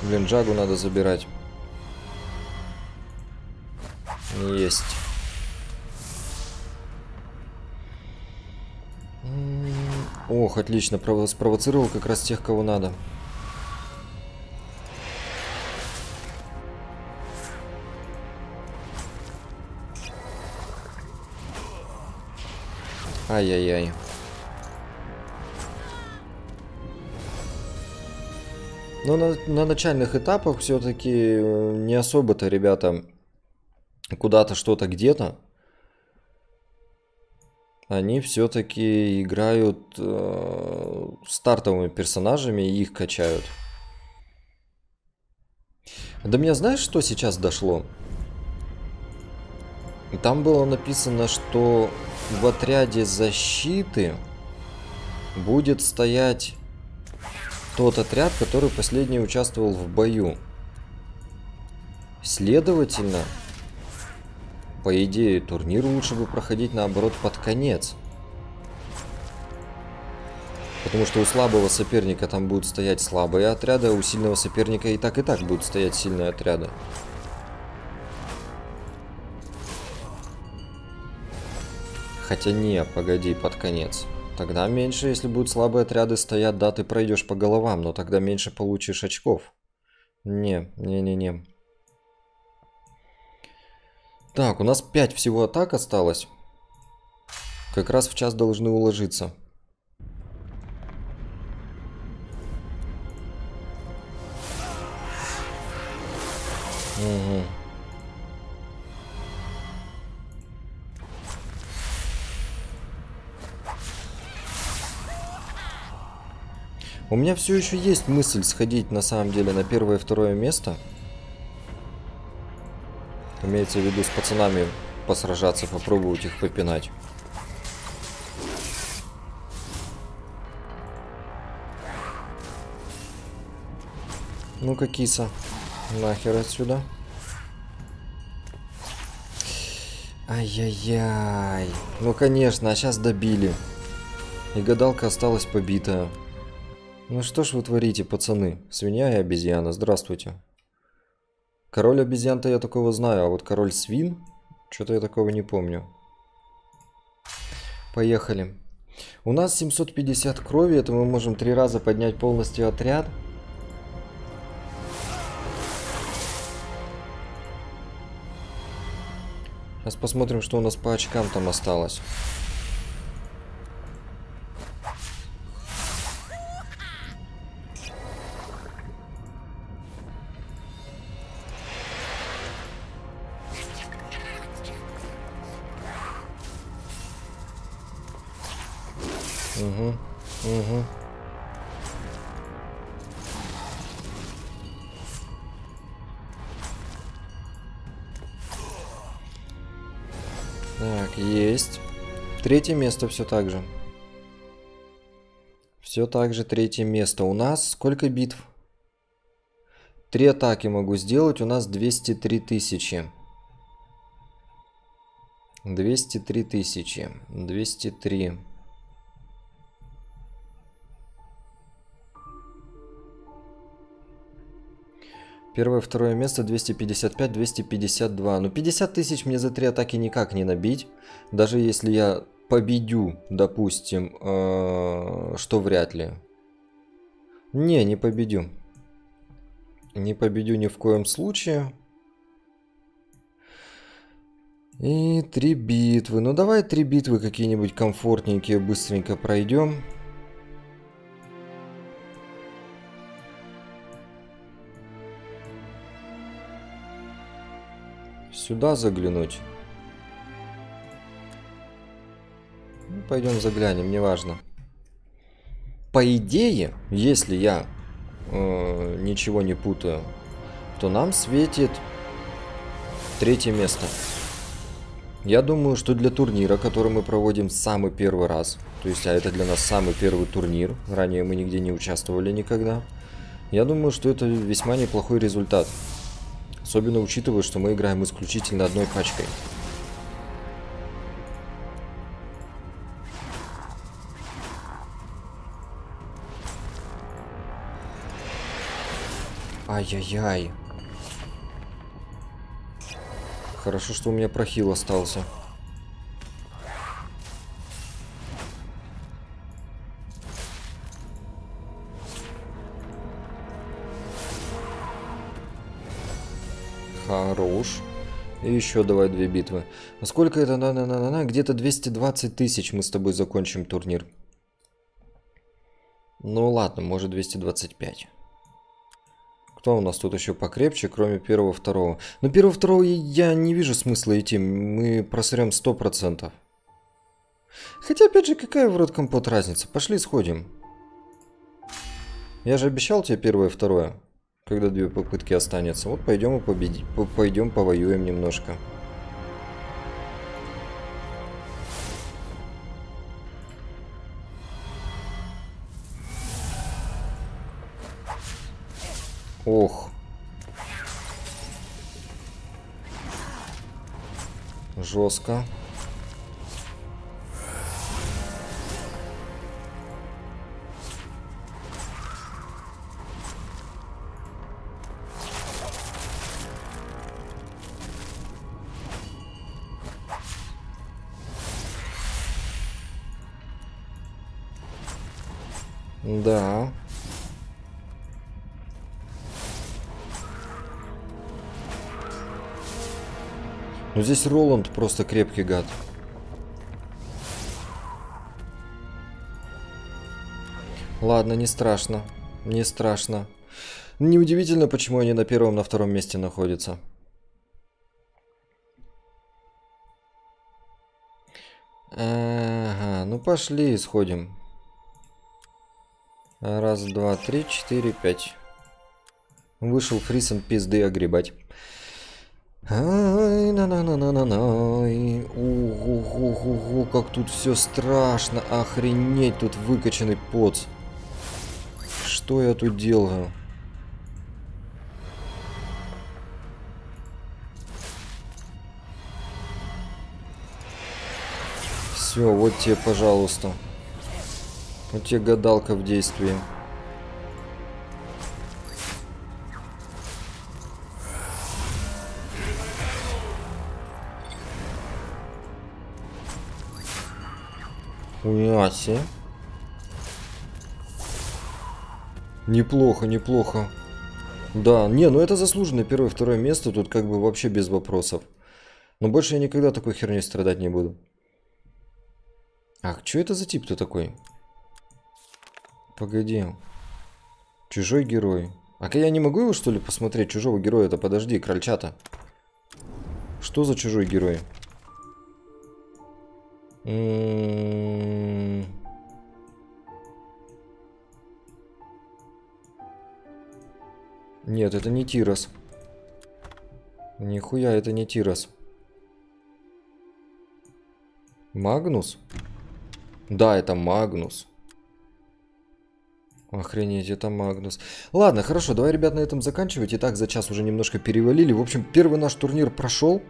Блин, Джагу надо забирать. Есть. Ох, отлично, спровоцировал как раз тех, кого надо. Ай-яй-яй. Но на, на начальных этапах все-таки э, не особо-то ребята куда-то что-то где-то, они все-таки играют э, стартовыми персонажами и их качают. До меня знаешь, что сейчас дошло? Там было написано, что в отряде защиты будет стоять тот отряд, который последний участвовал в бою. Следовательно, по идее, турнир лучше бы проходить наоборот под конец. Потому что у слабого соперника там будут стоять слабые отряды, а у сильного соперника и так и так будут стоять сильные отряды. Хотя не, погоди, под конец. Тогда меньше, если будут слабые отряды стоять, да, ты пройдешь по головам, но тогда меньше получишь очков. Не, не-не-не. Так, у нас 5 всего атак осталось. Как раз в час должны уложиться. Угу. У меня все еще есть мысль сходить на самом деле на первое и второе место. Имеется в виду с пацанами посражаться, попробовать их попинать. Ну-ка, киса. Нахер отсюда. Ай-яй-яй. Ну, конечно, а сейчас добили. И гадалка осталась побитая. Ну что ж вы творите, пацаны? Свинья и обезьяна, здравствуйте. Король обезьян-то я такого знаю, а вот король свин, что-то я такого не помню. Поехали. У нас 750 крови, это мы можем три раза поднять полностью отряд. Сейчас посмотрим, что у нас по очкам там осталось. Есть. Третье место все так же. Все так же третье место. У нас сколько битв? Три атаки могу сделать. У нас 203 тысячи. 203 тысячи. 203. Первое, второе место 255, 252. Ну 50 тысяч мне за три атаки никак не набить. Даже если я победю, допустим, э, что вряд ли. Не, не победю. Не победю ни в коем случае. И три битвы. Ну давай три битвы какие-нибудь комфортненькие быстренько пройдем. Сюда заглянуть. Ну, пойдем заглянем, неважно. По идее, если я э, ничего не путаю, то нам светит третье место. Я думаю, что для турнира, который мы проводим самый первый раз, то есть, а это для нас самый первый турнир, ранее мы нигде не участвовали никогда, я думаю, что это весьма неплохой результат. Особенно учитывая, что мы играем исключительно одной пачкой. Ай-яй-яй. Хорошо, что у меня прохил остался. Хорош. И еще давай две битвы. А сколько это? На -на -на -на -на? Где-то 220 тысяч мы с тобой закончим турнир. Ну ладно, может 225. Кто у нас тут еще покрепче, кроме первого, второго? Ну первого, второго я не вижу смысла идти. Мы просрем 100%. Хотя, опять же, какая в рот компот разница? Пошли сходим. Я же обещал тебе первое, второе когда две попытки останется. Вот пойдем и победим. Пойдем повоюем немножко. Ох. Жестко. Да. Ну здесь Роланд просто крепкий гад. Ладно, не страшно. Не страшно. Неудивительно, почему они на первом, на втором месте находятся. Ага, ну пошли, сходим. Раз, два, три, четыре, пять. Вышел Фрисен пизды огребать. Ого-го-го-го, как тут все страшно. Охренеть, тут выкачанный пот. Что я тут делаю? Все, вот тебе, пожалуйста. Вот тебе гадалка в действии. Уяси. Неплохо, неплохо. Да, не, ну это заслуженное первое второе место, тут как бы вообще без вопросов. Но больше я никогда такой херней страдать не буду. Ах, что это за тип-то такой? Погоди. Чужой герой. А я не могу его, что ли, посмотреть? Чужого героя-то, подожди, крольчата. Что за чужой герой? М-м-м. Нет, это не Тирос. Нихуя, это не Тирос. Магнус? Да, это Магнус. Охренеть, это Магнус. Ладно, хорошо, давай, ребят, на этом заканчивать. Итак, за час уже немножко перевалили. В общем, первый наш турнир прошел.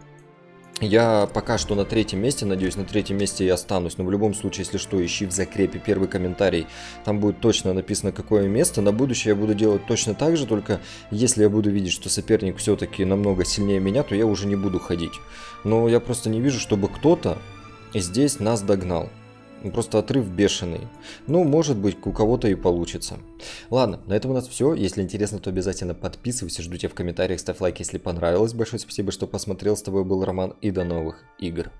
Я пока что на третьем месте, надеюсь, на третьем месте я останусь. Но в любом случае, если что, ищи в закрепе первый комментарий. Там будет точно написано, какое место. На будущее я буду делать точно так же, только если я буду видеть, что соперник все-таки намного сильнее меня, то я уже не буду ходить. Но я просто не вижу, чтобы кто-то здесь нас догнал. Ну, просто отрыв бешеный. Ну, может быть, у кого-то и получится. Ладно, на этом у нас все. Если интересно, то обязательно подписывайся, жду тебя в комментариях, ставь лайк, если понравилось. Большое спасибо, что посмотрел. С тобой был Роман и до новых игр.